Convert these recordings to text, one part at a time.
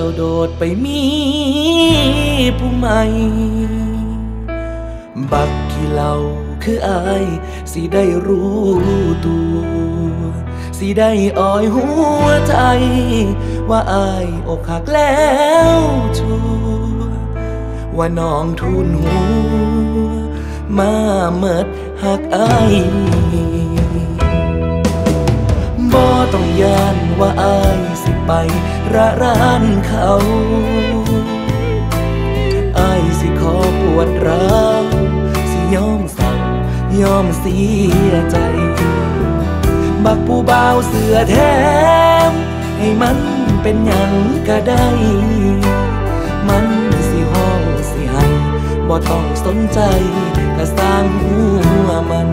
เจ้าโดดไปมีผู้ใหม่ บักขี้เหล่าคืออายสิได้รู้ตัว สิได้อ่อยหัวใจ ว่าอายอกหักแล้วชัวว่าน้องทุนหัว มาเมิดหักอายบ่ต้องยานว่าอายสิ ไประรานเขาอายสิขอปวดร้าวสิยอมเศร้ายอมเสียใจ บักผู้บ่าวเสือแถม ให้มันเป็นหยังก็ได้ มันสิห้องสิให้บ่ต้องสนใจก็สร้างหัวมัน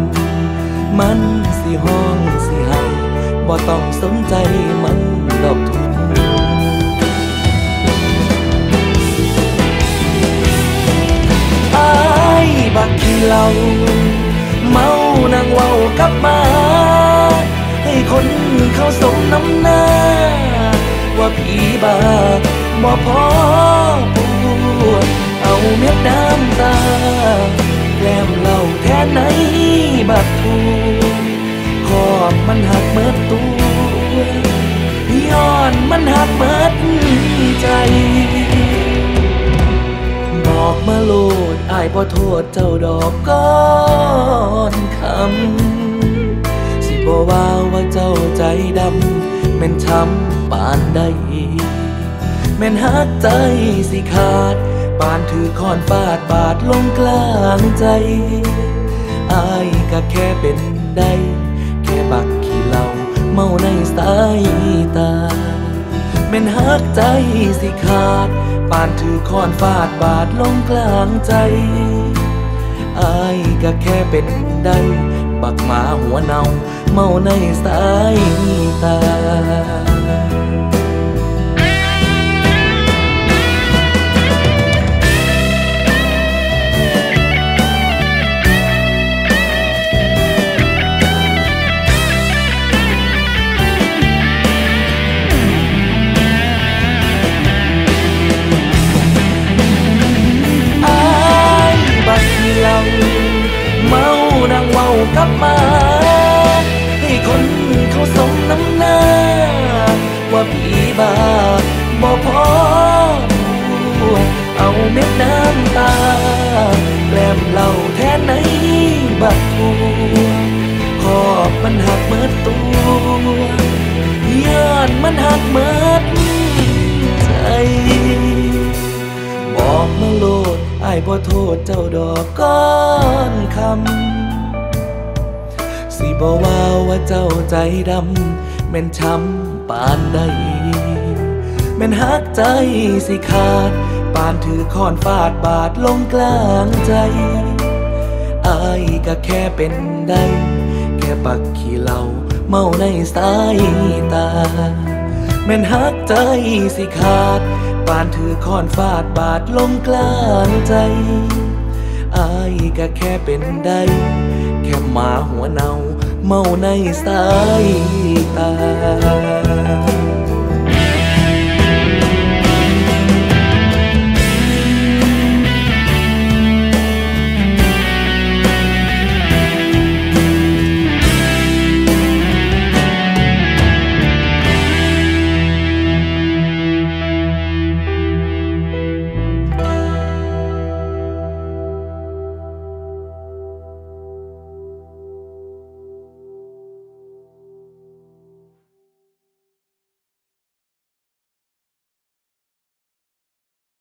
มันสิห้องสิให้บ่ต้องสนใจมันดอกทุ บักขี้เหล่าเมานั่งเว้ากลับมา ให้คนเขาสมน้ำหน้า ว่าผีบาบ่พอปวดเอาเม็ดน้ำตาแกล้มเหล่าแทนไหนบักทูขอบมันหักเมิดตัวย้อนมันหักเมิดใจ บอกมาโล บ่โทษเจ้าดอกก้อนคำ สิบ่ว่าว่าเจ้าใจดำแม่นช้ำปานใดแม่นหักใจสิขาด ปานถือคอนฟาดบาดลงกลางใจอายก็แค่เป็นได้ แค่บักขี้เหล่าเมาในสายตาแม่นหักใจสิขาด ปานถือค้อนฟาดบาดลงกลางใจอายก็แค่เป็นได้ปักหมาหัวเนาเมาในสายตา มานั่งเว้ากลับมา ให้คนเขาสมน้ำหน้า ว่าผีบาบ่พอปวดเอาเม็ดน้ำตาแกล้มเหล่าแทนไหนบักทัวขอบมันหักเมิดตัวย้อนมันหักเมิดใจบอกมาโลดไอายบ่โทษเจ้าดอกก้อนคำ สิบ่ว่าว่าเจ้าใจดำแม่นช้ำปานใดแม่นหักใจสิขาด ปานถือค้อนฟาดบาดลงกลางใจอายก็แค่เป็นได้ แค่ปักขี้เหล่าเมาในสายตา แม่นหักใจสิขาด ปานถือค้อนฟาดบาดลงกลางใจอายก็แค่เป็นได้ แค่หมาหัวเนาเมาในสายตา